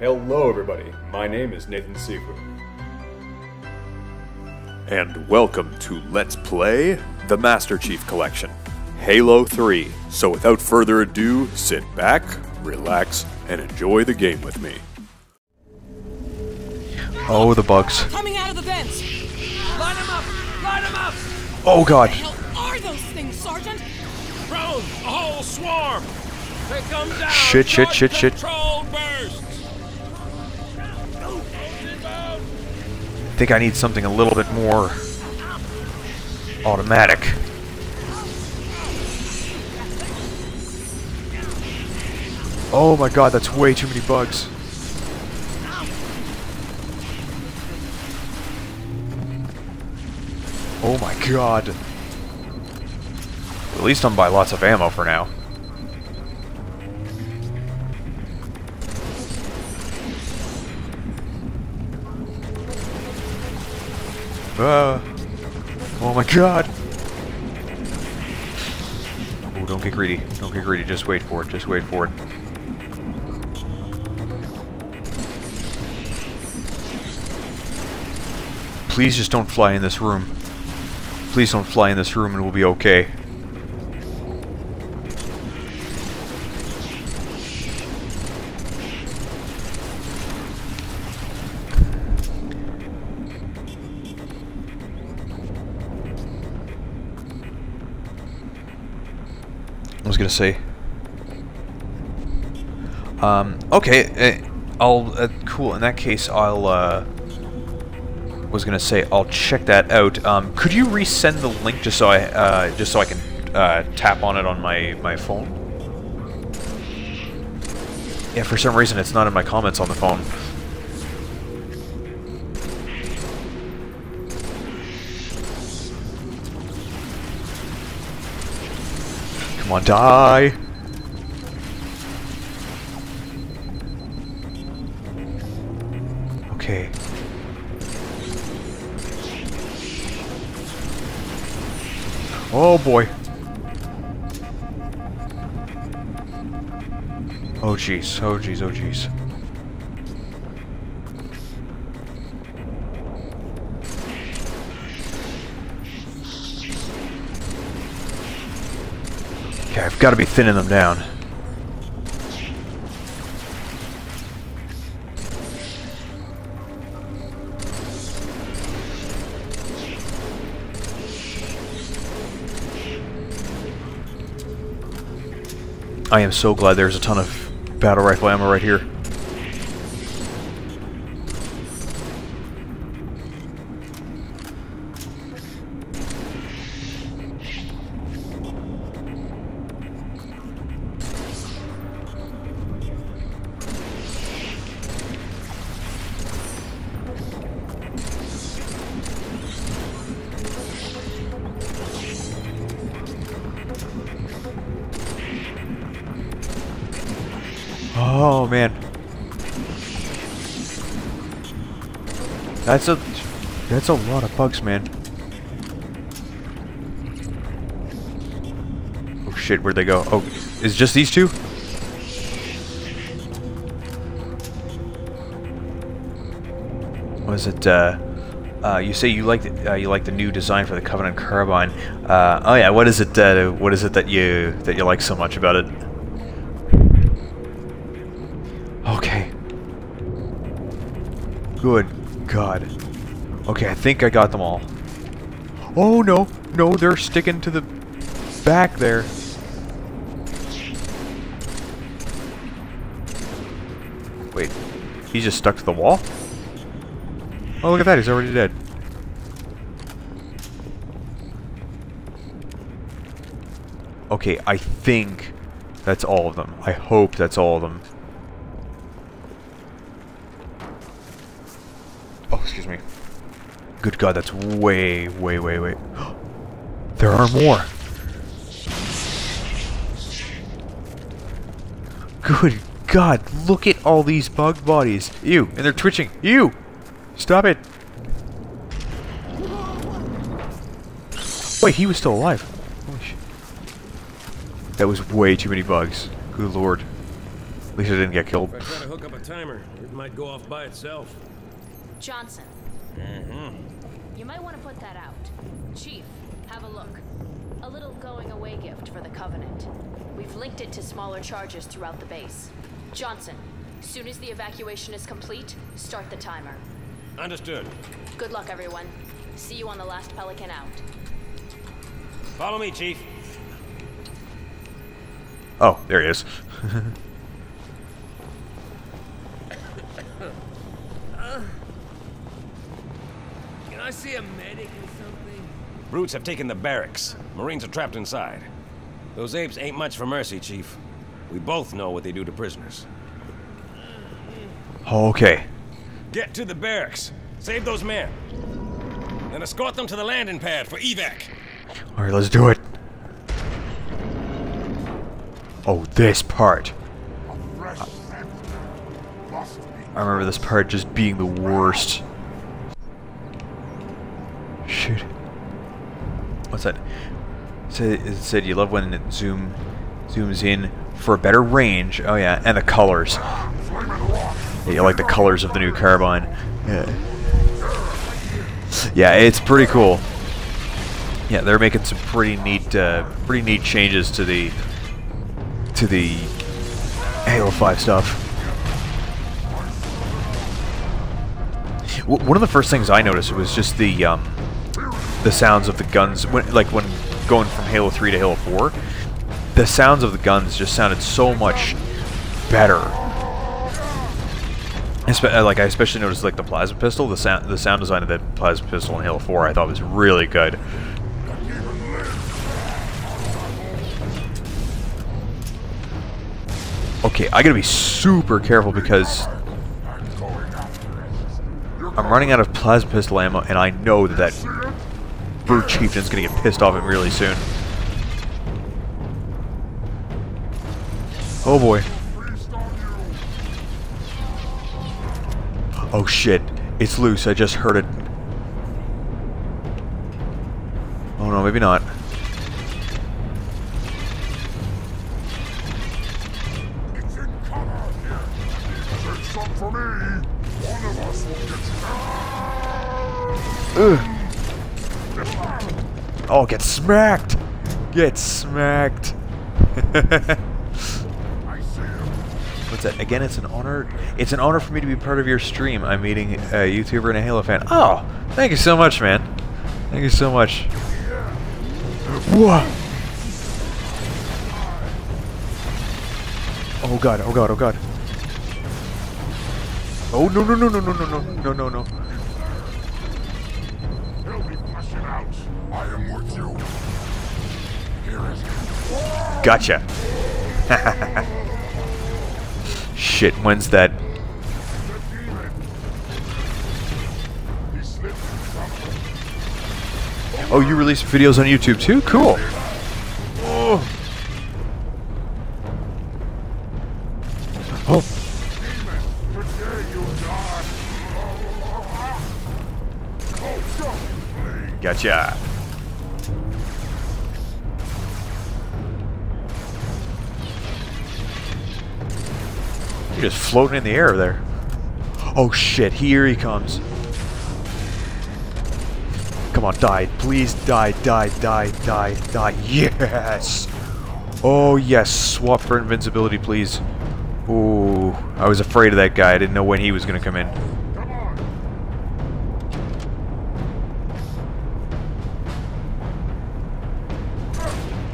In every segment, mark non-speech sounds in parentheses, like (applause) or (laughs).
Hello, everybody. My name is Nathan Sifu. And welcome to Let's Play the Master Chief Collection, Halo 3. So without further ado, sit back, relax, and enjoy the game with me. Oh, the bugs. Coming out of the vents! Line them up! Line them up! Oh god. What the hell are those things, Sergeant? Drone, a whole swarm! They come down! Shit, shit, Start shit, shit. Control think I need something a little bit more automatic. Oh my god, that's way too many bugs. Oh my god. At least I'm by lots of ammo for now. Uh, oh my god! Oh, don't get greedy. Don't get greedy. Just wait for it. Just wait for it. Please just don't fly in this room. Please don't fly in this room and we'll be okay. Gonna say. Um, okay, uh, I'll, uh, cool, in that case, I'll, uh, was gonna say, I'll check that out. Um, could you resend the link just so I, uh, just so I can, uh, tap on it on my, my phone? Yeah, for some reason it's not in my comments on the phone. Come on, die! Okay. Oh boy. Oh jeez, oh jeez, oh jeez. Okay, I've got to be thinning them down. I am so glad there's a ton of battle rifle ammo right here. Oh man. That's a that's a lot of bugs, man. Oh shit, where'd they go? Oh, is just these two? Was it uh uh, you say you like the, uh, you like the new design for the Covenant carbine. Uh, oh yeah, what is it? Uh, what is it that you that you like so much about it? Good God. Okay, I think I got them all. Oh no, no, they're sticking to the back there. Wait, he's just stuck to the wall? Oh, look at that, he's already dead. Okay, I think that's all of them. I hope that's all of them. Oh, excuse me. Good God, that's way, way, way, way. (gasps) there are more. Good God, look at all these bug bodies. Ew, and they're twitching. Ew! Stop it! Wait, he was still alive. Holy shit. That was way too many bugs. Good lord. At least it didn't get killed. If I try to hook up a timer, it might go off by itself. Johnson. Mm-hmm. You might want to put that out. Chief, have a look. A little going away gift for the Covenant. We've linked it to smaller charges throughout the base. Johnson, soon as the evacuation is complete, start the timer. Understood. Good luck, everyone. See you on the last Pelican out. Follow me, Chief. Oh, there he is. (laughs) Can I see a medic or something? Brutes have taken the barracks. Marines are trapped inside. Those apes ain't much for mercy, Chief. We both know what they do to prisoners. Okay. Get to the barracks. Save those men. And escort them to the landing pad for evac. Alright, let's do it. Oh, this part. I remember this part just being the worst. Shoot. Said, it said you love when it zoom zooms in for a better range. Oh yeah, and the colors. Yeah, you like the colors of the new carbine. Yeah. Yeah, it's pretty cool. Yeah, they're making some pretty neat, uh, pretty neat changes to the to the Halo 5 stuff. W one of the first things I noticed was just the um, the sounds of the guns, when, like when going from Halo 3 to Halo 4. The sounds of the guns just sounded so much better. Espe- uh, like I especially noticed like the plasma pistol, the sound the sound design of the plasma pistol in Halo 4 I thought was really good. Okay, I gotta be super careful because I'm running out of plasma pistol ammo, and I know that that brute chieftain's gonna get pissed off at me really soon. Oh boy. Oh shit, it's loose, I just heard it. Oh no, maybe not. It's Oh, get smacked! Get smacked! (laughs) What's that? Again, it's an honor. It's an honor for me to be part of your stream. I'm meeting a YouTuber and a Halo fan. Oh, thank you so much, man. Thank you so much. Whoa! Oh god! Oh god! Oh god! Oh no no no no no no no no no no! I am with you. Here is Gotcha. (laughs) Shit. When's that? Oh, you release videos on YouTube too? Cool. Oh. Gotcha. You're just floating in the air there. Oh shit, here he comes. Come on, die. Please die, die, die, die, die. Yes! Oh yes, swap for invincibility, please. Ooh, I was afraid of that guy. I didn't know when he was gonna come in.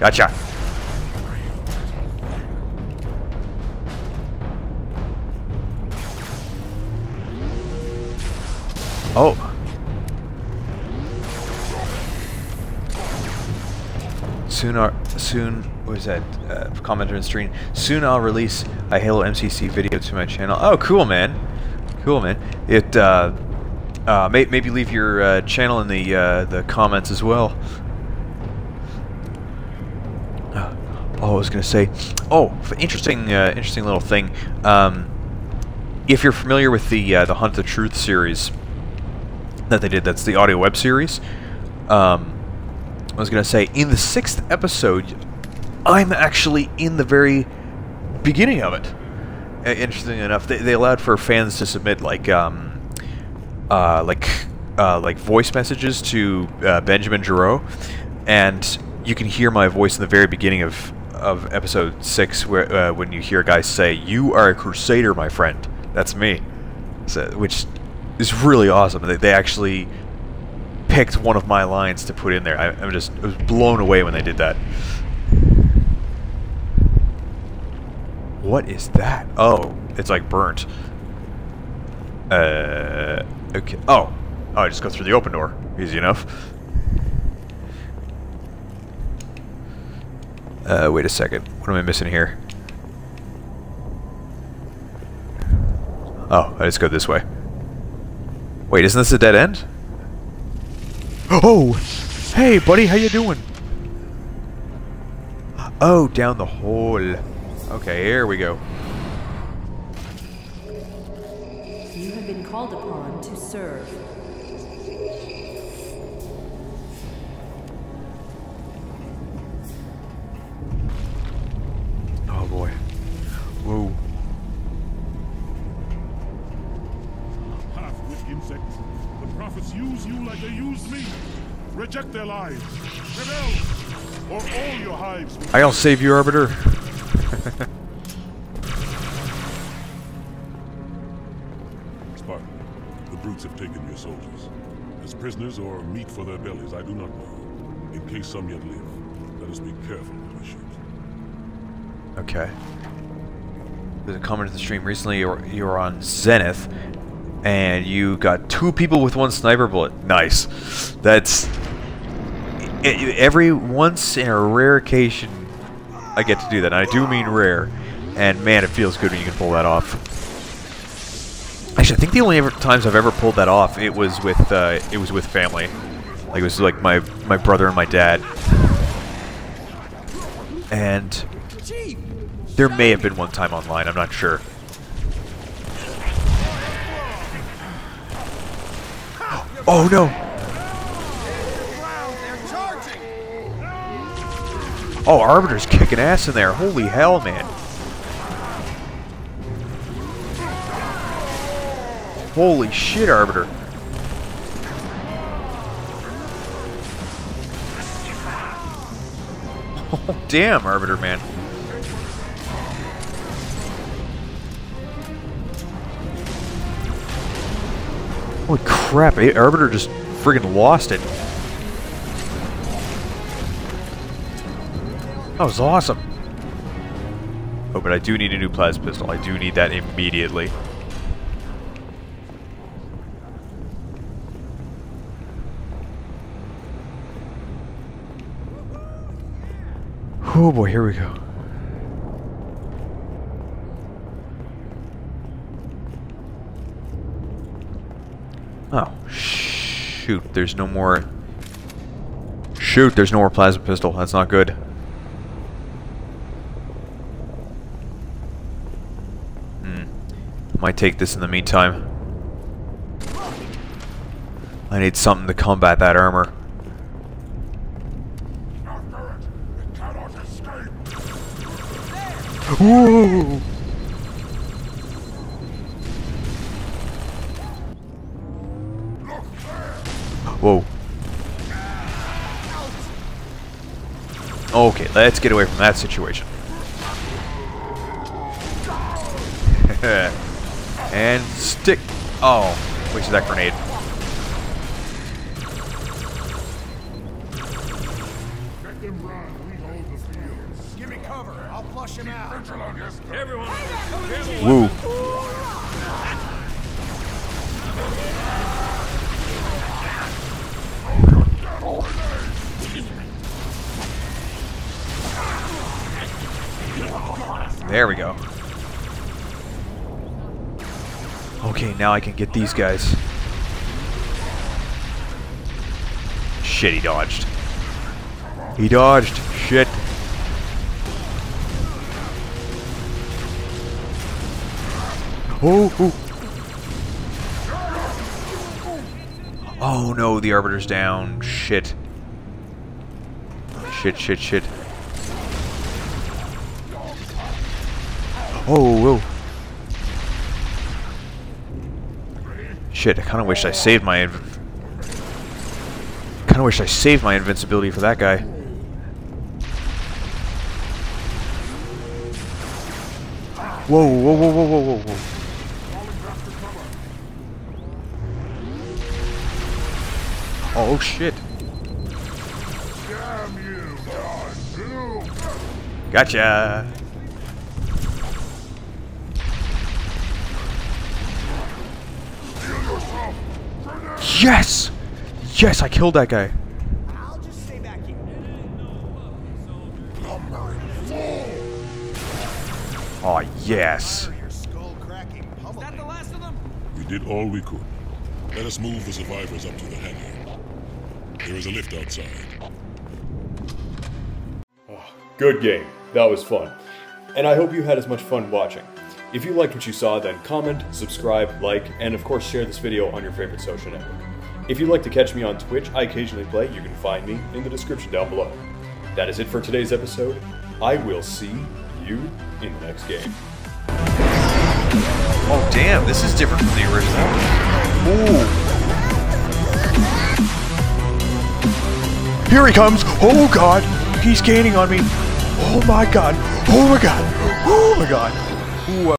Gotcha. Oh. Soon, our, soon, what was that? Uh, commenter and stream. Soon I'll release a Halo MCC video to my channel. Oh, cool, man. Cool, man. It, uh, uh, may, maybe leave your uh, channel in the uh, the comments as well. Oh, I was gonna say. Oh, interesting, uh, interesting little thing. Um, if you're familiar with the uh, the Hunt the Truth series that they did, that's the audio web series. Um, I was gonna say in the sixth episode, I'm actually in the very beginning of it. uh, interestingly enough, they, they allowed for fans to submit like um, uh, like uh, like voice messages to uh, Benjamin Giraud, and you can hear my voice in the very beginning of of episode six, where uh, when you hear a guy say, "You are a crusader, my friend." That's me, so, which is really awesome. They, they actually picked one of my lines to put in there. I, I'm just I was blown away when they did that. What is that? Oh, it's like burnt. Uh, okay. Oh, oh, I just go through the open door. Easy enough. Uh, wait a second. What am I missing here? Oh, I just go this way. Wait, isn't this a dead end? Oh! Hey, buddy, how you doing? Oh, down the hole. Okay, here we go. You have been called upon to serve. Oh boy. The use you like they used me. Reject their lives. Rebel, or all your hives I'll save you, Arbiter. (laughs) Spartan, the brutes have taken your soldiers. As prisoners or meat for their bellies, I do not know. In case some yet live, let us be careful with we shoot. Okay. There's a comment in the stream recently. You were, you were on Zenith, and you got two people with one sniper bullet. Nice. That's every once in a rare occasion I get to do that. And I do mean rare, and man, it feels good when you can pull that off. Actually, I think the only ever times I've ever pulled that off, it was with uh, it was with family. Like it was like my my brother and my dad, and there may have been one time online, I'm not sure. Oh no! Oh, Arbiter's kicking ass in there. Holy hell, man. Holy shit, Arbiter. (laughs) Damn, Arbiter, man. Holy crap, Arbiter just friggin' lost it. That was awesome. Oh, but I do need a new plasma pistol. I do need that immediately. Oh boy, here we go. Oh, shoot, there's no more... Shoot, there's no more plasma pistol. That's not good. Hmm. Might take this in the meantime. I need something to combat that armor. After it, it cannot escape. Ooh. Whoa. Okay, let's get away from that situation. (laughs) and stick. Oh, wasted that grenade. There we go. Okay, now I can get these guys. Shit, he dodged. He dodged. Shit. Oh, oh. Oh no, the Arbiter's down. Shit. Shit, shit, shit. Oh, whoa. Shit, I kind of wish I saved my... kind of wish I saved my invincibility for that guy. Whoa, whoa, whoa, whoa, whoa, whoa, whoa. Oh, shit. Gotcha! Yes! Yes, I killed that guy. Oh, yes. We did all we could. Let us move the survivors up to the hangar. There is a lift outside. Ah, good game. That was fun. And I hope you had as much fun watching. If you liked what you saw, then comment, subscribe, like, and of course share this video on your favorite social network. If you'd like to catch me on Twitch, I occasionally play, you can find me in the description down below. That is it for today's episode. I will see you in the next game. Oh, damn, this is different from the original. Ooh. Here he comes! Oh god! He's gaining on me! Oh my god! Oh my god! Oh my god! Ooh,